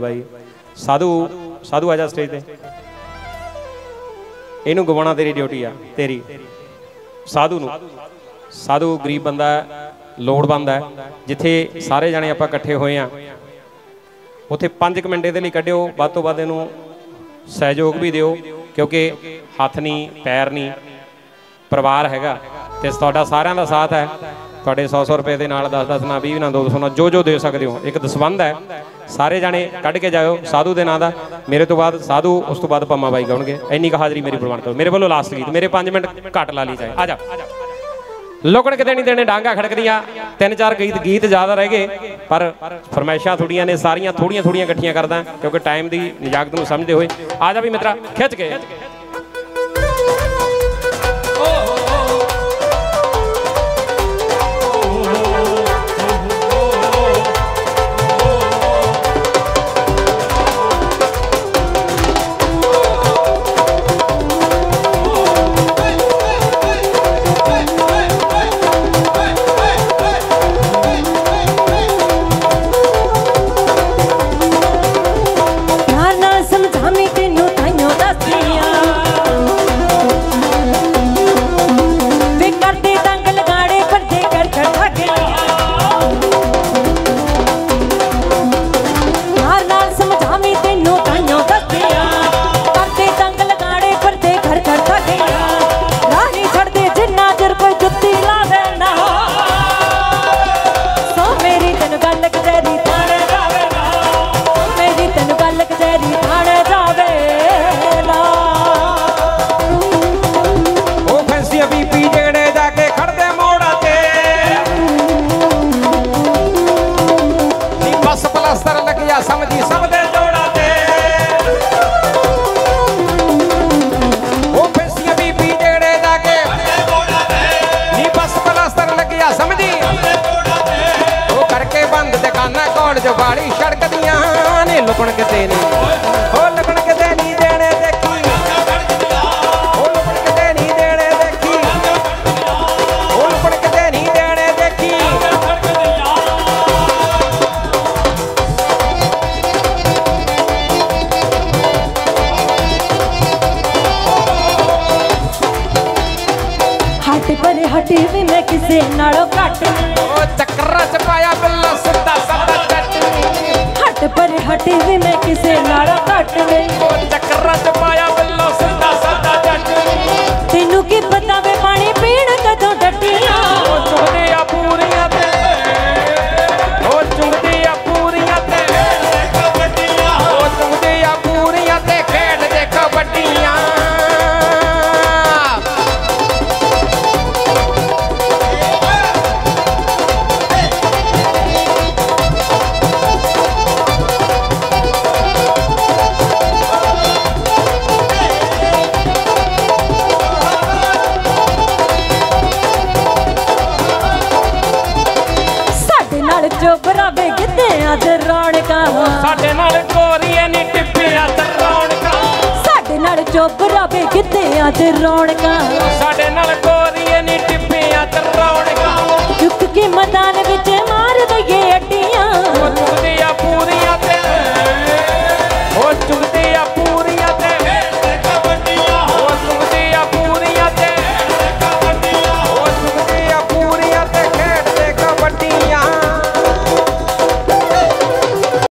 ਬਾਈ। ਸਾਧੂ ਸਾਧੂ ਆ ਜਾ ਸਟੇਜ ਤੇ। ਇਹਨੂੰ ਗਵਾਉਣਾ ਤੇਰੀ ਡਿਊਟੀ ਆ, ਤੇਰੀ। ਸਾਧੂ ਨੂੰ। ਸਾਧੂ ਗਰੀਬ ਬੰਦਾ ਲੋੜਵੰਦ ਹੈ। ਜਿੱਥੇ ਸਾਰੇ ਜਾਣੇ ਆਪਾਂ ਇਕੱਠੇ ਹੋਏ ਆ ਉੱਥੇ 5 ਮਿੰਟ ਦੇ ਲਈ ਕੱਢਿਓ, ਵੱਧ ਤੋਂ ਵੱਧ ਇਹਨੂੰ ਸਹਿਯੋਗ ਵੀ ਦਿਓ, ਕਿਉਂਕਿ ਹੱਥ ਨਹੀਂ, ਪੈਰ ਨਹੀਂ, ਪਰਿਵਾਰ ਹੈਗਾ। ਤੇ ਤੁਹਾਡਾ ਸਾਰਿਆਂ ਦਾ ਸਾਥ ਹੈ। ਤੁਹਾਡੇ 100 100 ਰੁਪਏ ਦੇ ਨਾਲ 10 10 ਨਾ 20 ਨਾ 200 ਨਾ ਜੋ ਜੋ ਦੇ ਸਕਦੇ ਹੋ। ਇੱਕ ਦਸਵੰਦ ਹੈ। ਸਾਰੇ ਜਾਣੇ ਕੱਢ ਕੇ ਜਾਇਓ, ਸਾਧੂ ਦੇ ਨਾਂ ਦਾ। ਮੇਰੇ ਤੋਂ ਬਾਅਦ ਸਾਧੂ, ਉਸ ਤੋਂ ਬਾਅਦ ਪੰਮਾ ਬਾਈ ਗਾਉਣਗੇ। ਇੰਨੀ ਕੁ ਹਾਜ਼ਰੀ ਮੇਰੀ ਪ੍ਰਵਾਨ ਕਰੋ। ਮੇਰੇ ਵੱਲੋਂ ਲਾਸਟ ਗੀਤ। ਮੇਰੇ 5 ਮਿੰਟ ਘੱਟ ਲਾ ਲਈ ਜਾਏ। ਆ ਜਾ। ਲੋਕਣ ਕਿਤੇ ਨਹੀਂ ਦੇਣੇ, ਡਾਂਗਾ ਖੜਕਦੀਆਂ। ਤਿੰਨ ਚਾਰ ਗੀਤ ਗੀਤ ਜ਼ਿਆਦਾ ਰਹਿ ਗਏ। ਪਰ ਫਰਮਾਇਸ਼ਾਂ ਥੋੜੀਆਂ ਨੇ, ਸਾਰੀਆਂ ਥੋੜੀਆਂ ਥੋੜੀਆਂ ਇਕੱਠੀਆਂ ਕਰਦਾ। ਕਿਉਂਕਿ ਟਾਈਮ ਦੀ ਨਿਜਾਗਤ ਨੂੰ ਸਮਝਦੇ ਹੋਏ। ਆ ਜਾ ਵੀ ਮਿੱਤਰਾ, ਖਿੱਚ ਕੇ। ਗੱਲ ਕਚਹਿਰੀ ਥਾਣੇ ਜਾਵੇਗਾ ਉਹ ਫੈਂਸੀਆਂ ਬੀਪੀ ਜਿਹੜੇ ਜਾ ਕੇ ਖੜਦੇ ਮੋੜਾਂ ਤੇ। ਨੀ ਬਸ ਪਲਸਤਰ ਲੱਗਿਆ ਸਮਝੀ ਸਭ ਦੇ ਜੋੜਾਂ ਤੇ। ਉਹ ਫੈਂਸੀਆਂ ਬੀਪੀ ਜਿਹੜੇ ਜਾ ਕੇ ਨੀ ਬਸ ਪਲਸਤਰ ਲੱਗਿਆ ਸਮਝੀ। ਉਹ ਕਰਕੇ ਬੰਦ ਦੁਕਾਨਾਂ ਕੋਲ ਜੋ ਲੁਕਣ ਕਿਤੇ ਨਹੀਂ। ਉਹ ਲੁਕਣ ਕਿਤੇ ਨਹੀਂ ਦੇਣੇ ਦੇਖੀ। ਉਹ ਲੁਕਣ ਕਿਤੇ ਨਹੀਂ ਦੇਣੇ ਦੇਖੀ। ਉਹ ਲੁਕਣ ਕਿਤੇ ਨਹੀਂ ਦੇਣੇ ਦੇਖੀ। ਹੱਟ ਪਰ ਹਟੇ ਵੀ ਮੈਂ ਕਿਸੇ ਨਾਲੋਂ ਘੱਟ। ਉਹ ਚੱਕਰਾਂ ਚ ਪਾਇਆ ਬਿੱਲਾ। ਹੱਟ ਵੀ ਮੈਂ ਕਿਸੇ ਨਾਲ ਘੱਟ ਨਹੀਂ। ਉਹ ਚੱਕਰਾਂ ਚ ਪਾਇਆ ਚੋਬਰਾ ਵੇ ਗਿੱਧਿਆਂ ਤੇ ਰੌਣਕਾਂ। ਸਾਡੇ ਨਾਲ ਕੋਰੀਏ ਨੀ ਟਿੱਪਿਆ ਤੇ ਰੌਣਕਾਂ। ਸਾਡੇ ਨਾਲ ਚੋਬਰਾ ਵੇ ਗਿੱਧਿਆਂ ਤੇ ਰੌਣਕਾਂ। ਸਾਡੇ ਨਾਲ ਕੋਰੀਏ